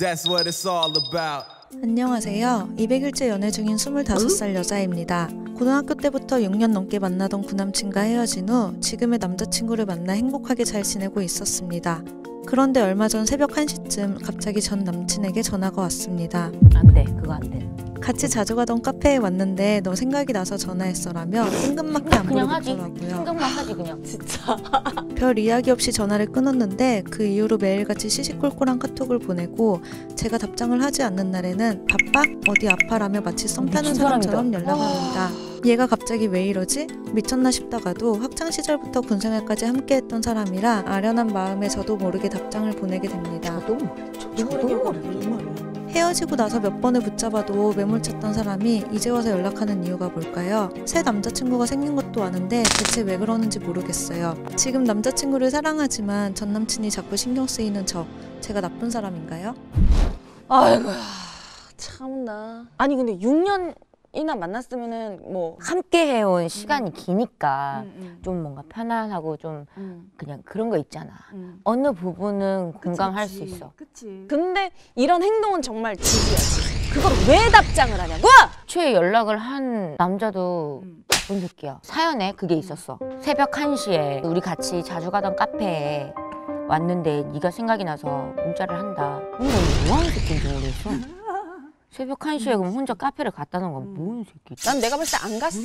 That's what it's all about. 안녕하세요. 200일째 연애 중인 25살 여자입니다. 고등학교 때부터 6년 넘게 만나던 구남친과 헤어진 후 지금의 남자친구를 만나 행복하게 잘 지내고 있었습니다. 그런데 얼마 전 새벽 1시쯤 갑자기 전 남친에게 전화가 왔습니다. 안 돼. 그거 안 돼. 같이 자주 가던 카페에 왔는데 너 생각이 나서 전화했어라며 뜬금맞게 안 그냥 하지. 부르겠더라고요. 생각만 하지 그냥. 진짜. 별 이야기 없이 전화를 끊었는데 그 이후로 매일같이 시시콜콜한 카톡을 보내고 제가 답장을 하지 않는 날에는 바빠? 어디 아파라며 마치 썸 타는 미친 사람처럼 사람이다. 연락을 합니다. 얘가 갑자기 왜 이러지? 미쳤나 싶다가도 학창 시절부터 군생활까지 함께했던 사람이라 아련한 마음에 저도 모르게 답장을 보내게 됩니다. 저도 저도 모르게. 헤어지고 나서 몇 번을 붙잡아도 매몰찼던 사람이 이제 와서 연락하는 이유가 뭘까요? 새 남자친구가 생긴 것도 아는데 대체 왜 그러는지 모르겠어요. 지금 남자친구를 사랑하지만 전 남친이 자꾸 신경 쓰이는 저. 제가 나쁜 사람인가요? 아이고야 참나 아니 근데 6년 이나 만났으면은 뭐 함께 해온 시간이 기니까 음, 좀 뭔가 편안하고 좀 음, 그냥 그런 거 있잖아. 음. 어느 부분은 공감할 수 있어. 근데 이런 행동은 정말 지지야지 그걸 왜 답장을 하냐고 최 연락을 한 남자도 나쁜 새끼야. 사연에 그게 있었어. 새벽 1시에 우리 같이 자주 가던 카페에 왔는데 네가 생각이 나서 문자를 한다. 근데 뭐 하는 새끼인지 모르겠어. 새벽 1시에 그럼 혼자 카페를 갔다는 건 뭔 새끼? 난 내가 봤을 때 안 갔어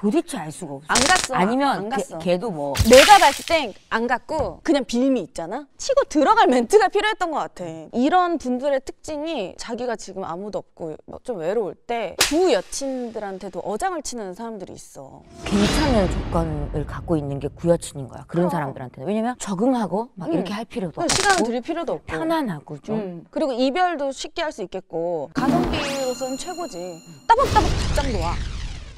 도대체, 알 수가 없어. 안 갔어 아니면 안 갔어 걔, 걔도 뭐 내가 봤을 땐 안 갔고 그냥 빌미 있잖아 치고 들어갈 멘트가 필요했던 것 같아 이런 분들의 특징이 자기가 지금 아무도 없고 뭐좀 외로울 때구 여친들한테도 어장을 치는 사람들이 있어 괜찮은 조건을 갖고 있는 게 구여친인 거야. 그런 사람들한테는. 왜냐면 적응하고 막 이렇게 할 필요도 없고 시간을 들일 필요도 없고 편안하고 좀 음. 그리고 이별도 쉽게 할 수 있겠고 가성비로서는 최고지 따박따박 답장도 와.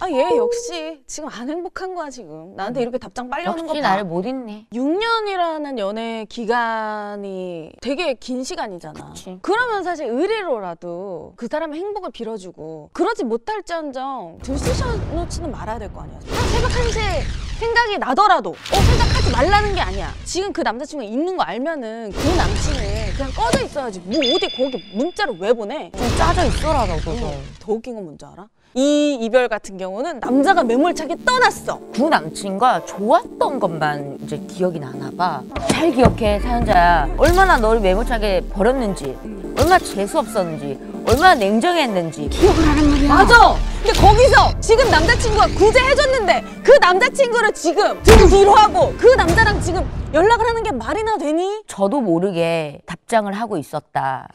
아 얘 역시 지금 안 행복한 거야 지금 나한테 이렇게 답장 빨리 오는 거 역시 봐. 나를 못 잊네. 6년이라는 연애 기간이 되게 긴 시간이잖아. 그치. 그러면 사실 의리로라도 그 사람의 행복을 빌어주고 그러지 못할지언정 들쑤셔놓지는 말아야 될 거 아니야. 한 새벽 1시에 생각이 나더라도 어 생각하지 말라는 게 아니야. 지금 그 남자친구가 있는 거 알면은 그 남친은 그냥 꺼져 있어야지. 뭐 어디 거기 문자를 왜 보내? 좀 짜져 있어라 너도 좀. 더 웃긴 건 뭔지 알아? 이 이별 같은 경우는 남자가 매몰차게 떠났어. 그 남친과 좋았던 것만 이제 기억이 나나 봐. 잘 기억해 사연자야. 얼마나 너를 매몰차게 버렸는지, 얼마나 재수 없었는지, 얼마나 냉정했는지 기억을 하란 말이야. 맞아. 근데 거기서 지금 남자친구가 구제해줬는데 그 남자친구를 지금 등 뒤로 하고 그 남자랑 지금 연락을 하는 게 말이나 되니? 저도 모르게 답장을 하고 있었다.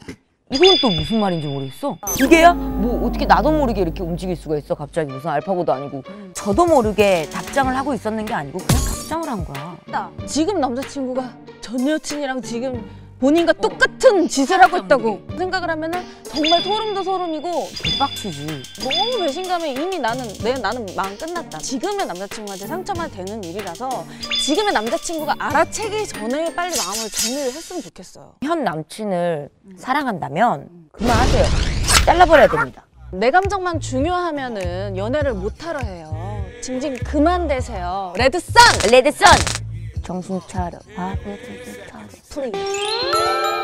이건 또 무슨 말인지 모르겠어. 기계야? 뭐 어떻게 나도 모르게 이렇게 움직일 수가 있어? 갑자기 무슨 알파고도 아니고. 저도 모르게 답장을 하고 있었는 게 아니고 그냥 답장을 한 거야. 지금 남자친구가 전 여친이랑 지금 본인과 똑같은 짓을 하고 있다고 생각을 하면은 정말 소름도 소름이고 빡치지. 너무 배신감에 이미 나는 내 나는 마음 끝났다. 지금의 남자친구한테 상처만 되는 일이라서 지금의 남자친구가 알아채기 전에 빨리 마음을 정리를 했으면 좋겠어요. 현 남친을 사랑한다면 그만하세요. 잘라버려야 됩니다. 내 감정만 중요하면은 연애를 뭐하러 해요. 징징 그만 대세요. Red sun! Red sun! 정신 차려. 아, 정신 차려. Please.